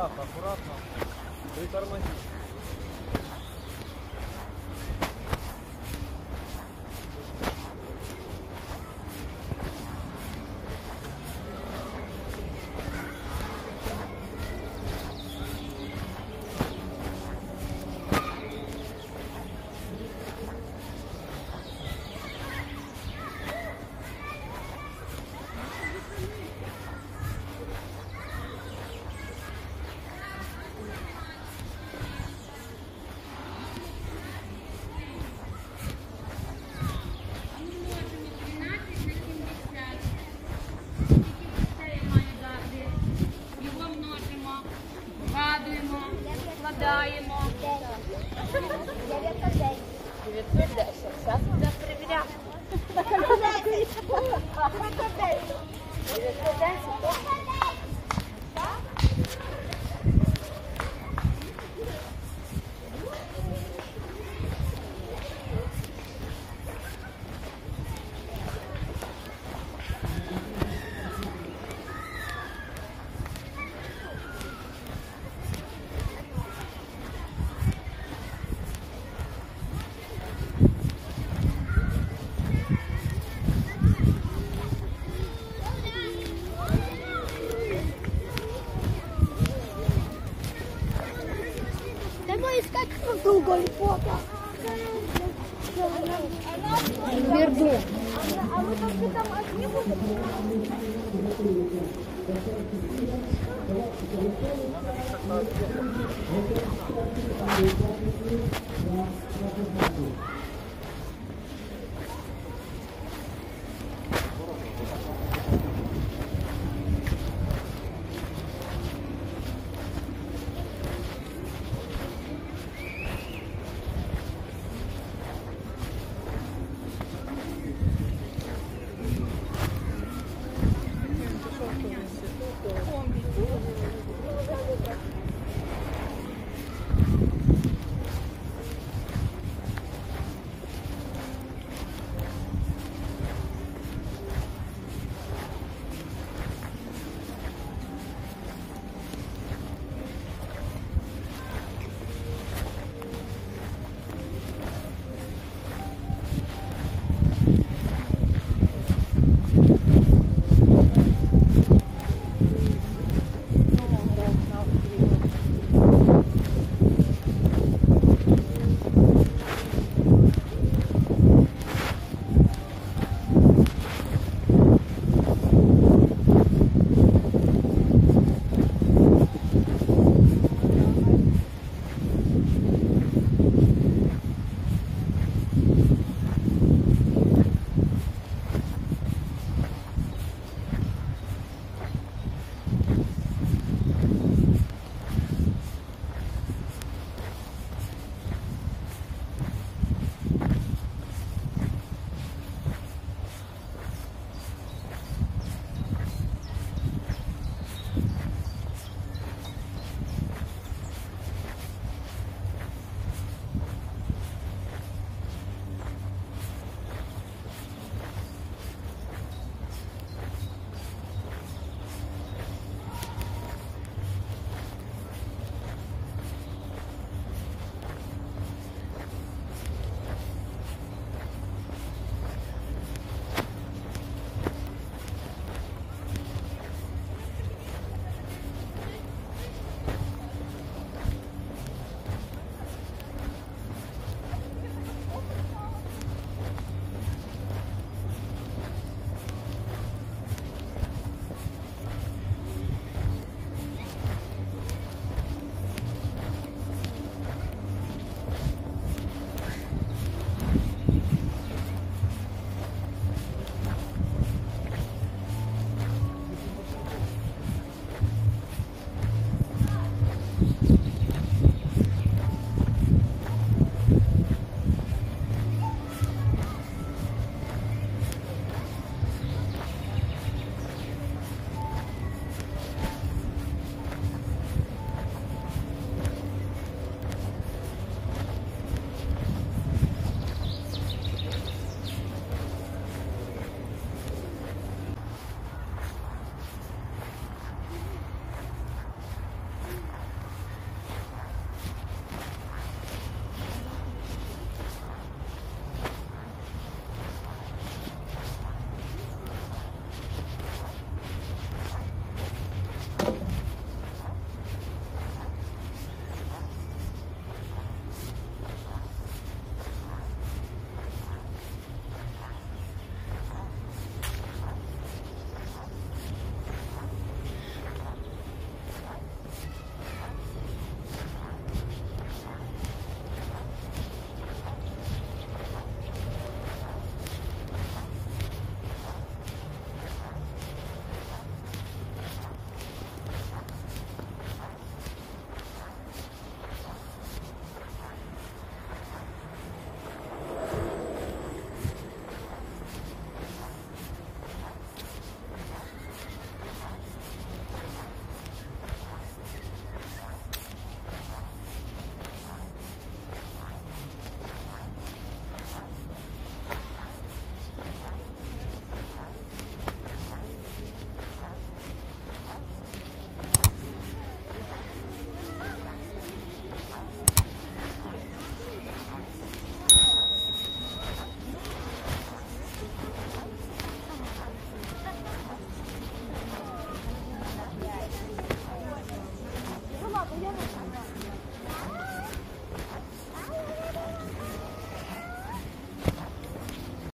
аккуратно, аккуратно. Притормозите. Складаємо. 910. Зараз буде перевіряти. 910. Верду. А мы как-то там огни будем?